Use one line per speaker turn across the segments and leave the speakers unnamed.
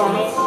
Eso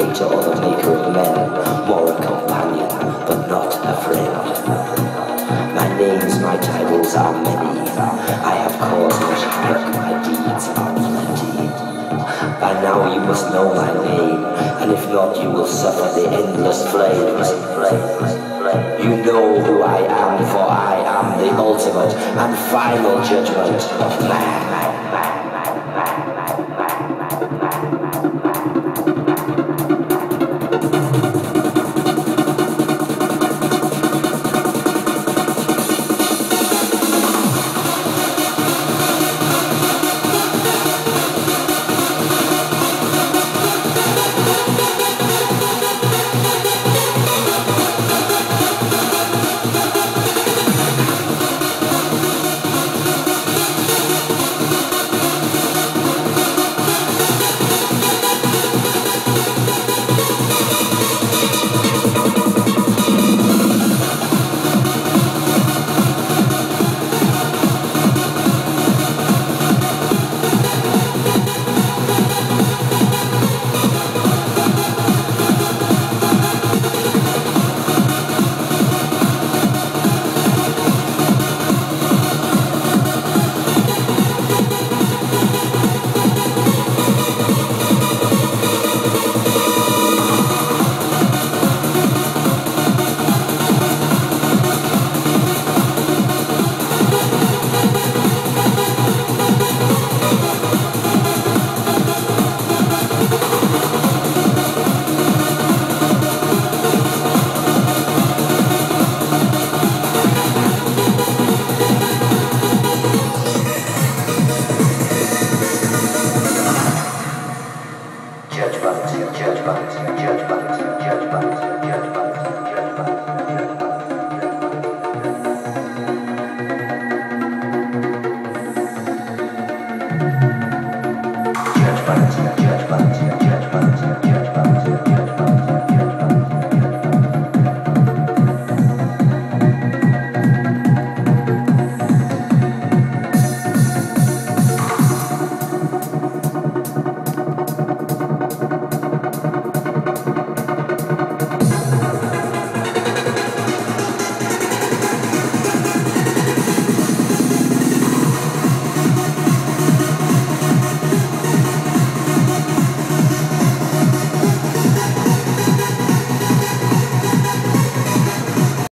creator or the maker of men, more a companion, but not a friend. My names, my titles are many. I have caused much havoc, my deeds are plenty. By now you must know my name, and if not, you will suffer the endless flames. You know who I am, for I am the ultimate and final judgment of man.